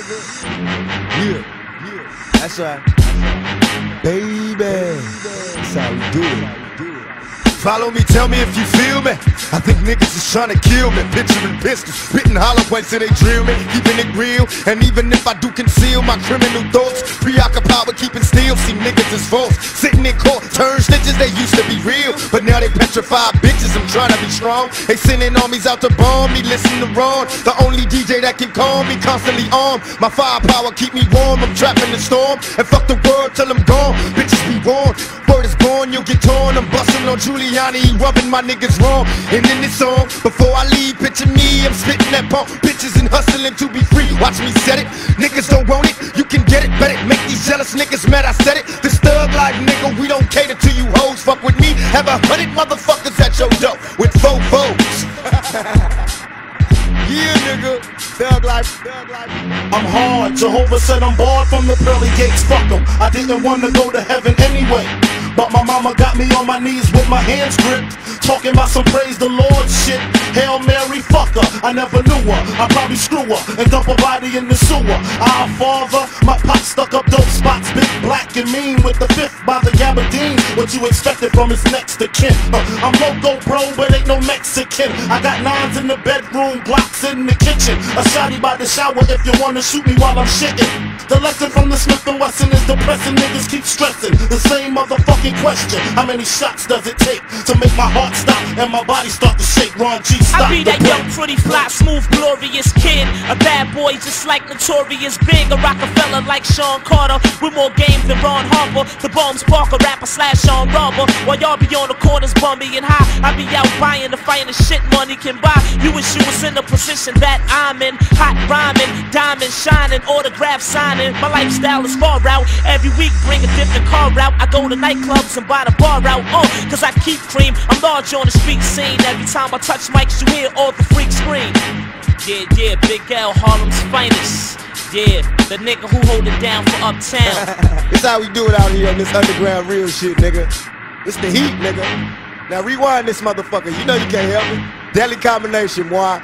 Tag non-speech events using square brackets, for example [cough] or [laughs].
Yeah, yeah. That's right. Baby. That's how we do it. Follow me, tell me if you feel me. I think niggas is trying to kill me. Picturing pistols, spitting hollow points till they drill me. Keeping it real, and even if I do conceal my criminal thoughts, preoccupied with keeping still. See niggas is false. Sitting in court, turn snitches, they used to be real. But now they petrified bitches, I'm trying to be strong. They sending armies out to bomb me, listen to Ron. The only DJ that can calm me, constantly armed. My firepower keep me warm, I'm trapped in the storm. And fuck the world till I'm gone. Bitches be warned. Word you'll get torn. I'm busting on Giuliani, rubbing my niggas wrong. And in this song, before I leave, picture me, I'm spitting that pump. Bitches and hustling to be free. Watch me set it. Niggas don't want it, you can get it. Bet it, make these jealous niggas mad. I said it. This thug life, nigga, we don't cater to you hoes. Fuck with me, have a hundred motherfuckers at your door with four votes. [laughs] yeah, nigga, thug life, thug life. I'm hard. Jehovah said I'm barred from the pearly gates. Fuck Fuck 'em. I didn't want to go to heaven anyway. But my mama got me on my knees with my hands gripped. Talking about some praise the Lord shit. Hail Mary, fucker. I never knew her. I probably screw her and dump her body in the sewer. Our father, my pop stuck up dope spots. Big black and mean with the fifth by the Gabardine. What you expected from his next of kin. Uh, I'm loco, bro, but ain't no Mexican. I got nines in the bedroom, blocks in the kitchen. A shotty by the shower if you wanna shoot me while I'm shitting. The lesson from the Smith and Wesson is depressing. Niggas keep stressing the same motherfucking question. How many shots does it take to make my heart stop and my body start to shake? Ron G, stop I be that young, pretty, fly, smooth, glorious kid. A bad boy just like Notorious Big. A Rockefeller like Sean Carter. With more game than Ron Harper. The bombs Parker, rapper slash Sean Robber. While y'all be on the corners bumming and high. I be out buying the finest shit money can buy. You wish you was in the position that I'm in. Hot rhyming, diamond shining, autograph signing. My lifestyle is far out. Every week bring a different car out. I go to nightclubs and buy the bar out. Oh, cause I keep cream. I'm large on the street scene. Every time I touch mics, you hear all the freaks scream. Yeah, yeah, Big L, Harlem's finest. Yeah, the nigga who hold it down for Uptown. [laughs] This how we do it out here on this underground real shit, nigga. It's the heat, nigga. Now rewind this motherfucker. You know you can't help it. Deadly combination, boy.